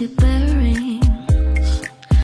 sit back